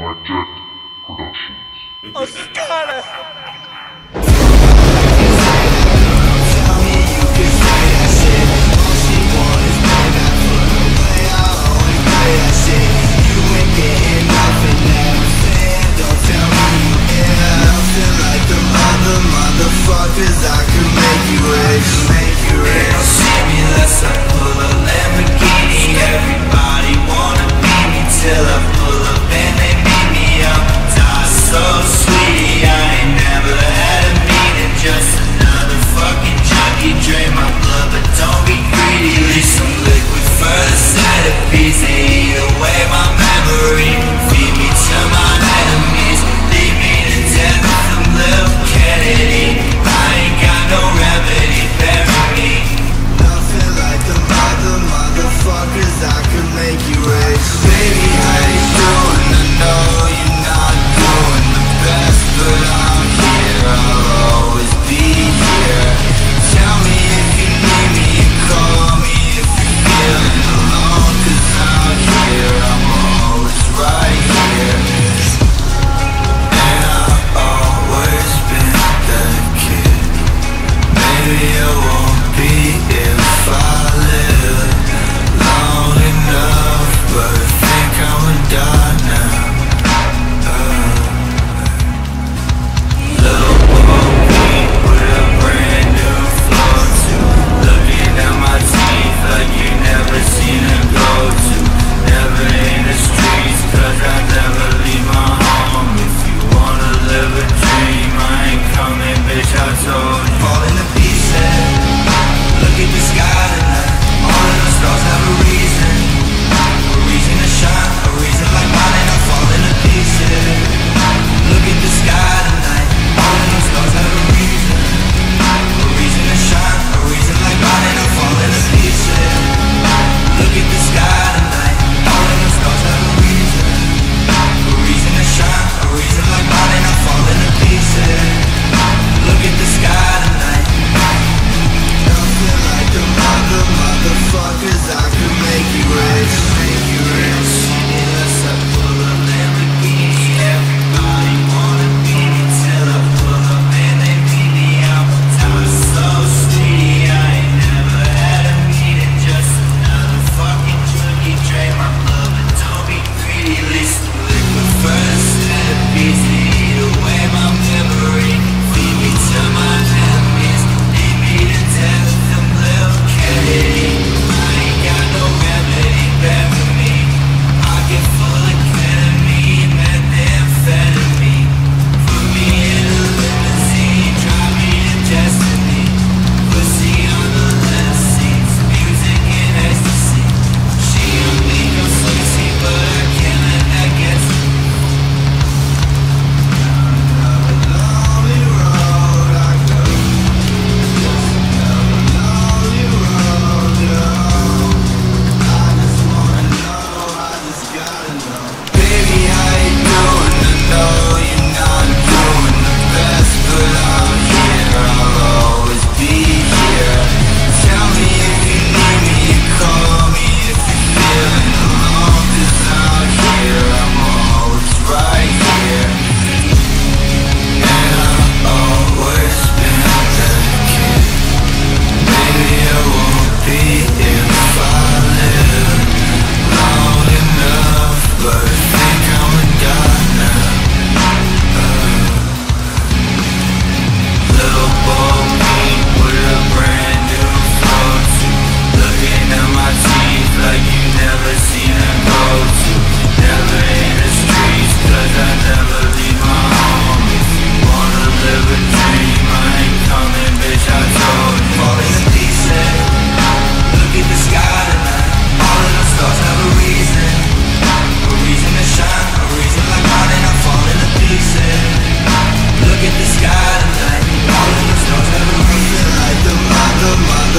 Blackjack Productions. Os caras! Motherfuckers, I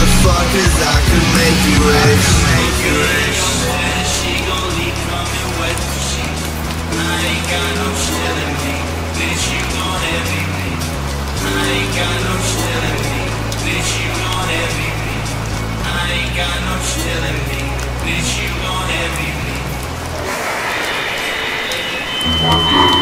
motherfuckers, I can make you rich. Make you rich. She gon' leave coming wet, she. I ain't got no shit in me, bitch. You want everything? I ain't got no shit in me, bitch. You want everything? I ain't got no shit in me, bitch. You want everything?